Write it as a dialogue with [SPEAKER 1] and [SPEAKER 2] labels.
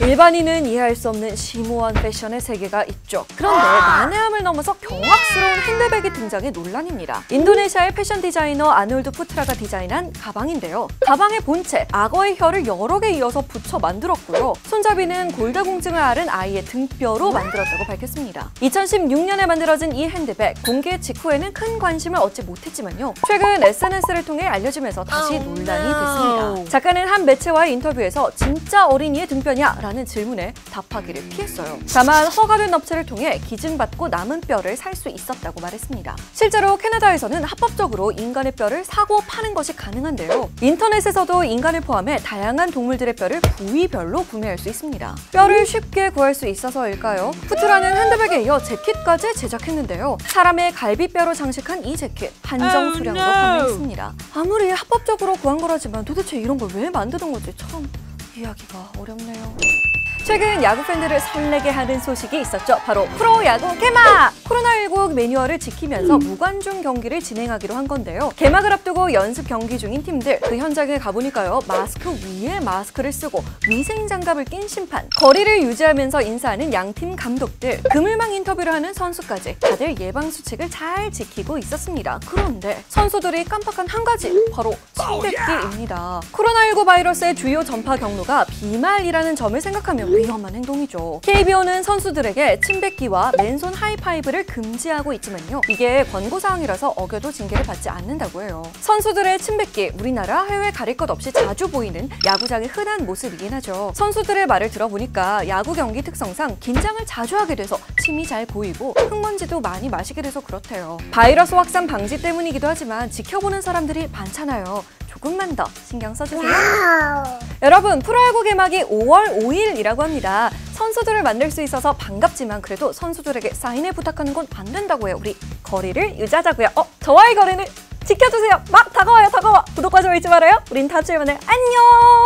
[SPEAKER 1] 일반인은 이해할 수 없는 심오한 패션의 세계가 있죠. 그런데 난해함을 넘어서 경악스러운 핸드백이 등장해 논란입니다. 인도네시아의 패션 디자이너 아놀드 푸트라가 디자인한 가방인데요. 가방의 본체, 악어의 혀를 여러 개 이어서 붙여 만들었고요. 손잡이는 골다공증을 앓은 아이의 등뼈로 만들었다고 밝혔습니다. 2016년에 만들어진 이 핸드백, 공개 직후에는 큰 관심을 얻지 못했지만요. 최근 SNS를 통해 알려지면서 다시
[SPEAKER 2] 오,
[SPEAKER 1] 논란이. 됐습니다. 작가는 한 매체와의 인터뷰에서 진짜 어린이의 등뼈냐? 라는 질문에 답하기를 피했어요. 다만 허가된 업체를 통해 기증받고 남은 뼈를 살 수 있었다고 말했습니다. 실제로 캐나다에서는 합법적으로 인간의 뼈를 사고 파는 것이 가능한데요. 인터넷에서도 인간을 포함해 다양한 동물들의 뼈를 부위별로 구매할 수 있습니다. 뼈를 쉽게 구할 수 있어서일까요? 푸트라는 핸드백에 이어 재킷까지 제작했는데요. 사람의 갈비뼈로 장식한 이 재킷 한정
[SPEAKER 2] Oh,
[SPEAKER 1] 수량으로. 판매했습니다. 아무리 합법적으로 구한 거라지만 도대체 이런 걸 왜 만드는 건지 참 이해하기가 어렵네요. 최근 야구 팬들을 설레게 하는 소식이 있었죠. 바로 프로야구 개막! 코로나19 매뉴얼을 지키면서 무관중 경기를 진행하기로 한 건데요. 개막을 앞두고 연습 경기 중인 팀들 그 현장에 가보니까요. 마스크 위에 마스크를 쓰고 위생 장갑을 낀 심판, 거리를 유지하면서 인사하는 양팀 감독들, 그물망 인터뷰를 하는 선수까지 다들 예방 수칙을 잘 지키고 있었습니다. 그런데 선수들이 깜빡한 한 가지 바로 침뱉기입니다. 코로나19 바이러스의 주요 전파 경로가 비말이라는 점을 생각하면 위험한 행동이죠. KBO는 선수들에게 침뱉기와 맨손 하이파이브를 금지하고 있지만요. 이게 권고사항이라서 어겨도 징계를 받지 않는다고 해요. 선수들의 침뱉기, 우리나라 해외 가릴 것 없이 자주 보이는 야구장의 흔한 모습이긴 하죠. 선수들의 말을 들어보니까 야구 경기 특성상 긴장을 자주 하게 돼서 침이 잘 고이고 흙먼지도 많이 마시게 돼서 그렇대요. 바이러스 확산 방지 때문이기도 하지만 지켜보는 사람들이 많잖아요. 조금만 더 신경 써주세요. 여러분, 프로야구 개막이 5월 5일이라고 합니다. 선수들을 만날 수 있어서 반갑지만 그래도 선수들에게 사인을 부탁하는 건 안 된다고 해요. 우리 거리를 유지하자고요. 어, 저와의 거리는 지켜주세요. 막 다가와요, 다가와. 구독과 좋아요 잊지 말아요. 우린 다음 주에 만나요. 안녕!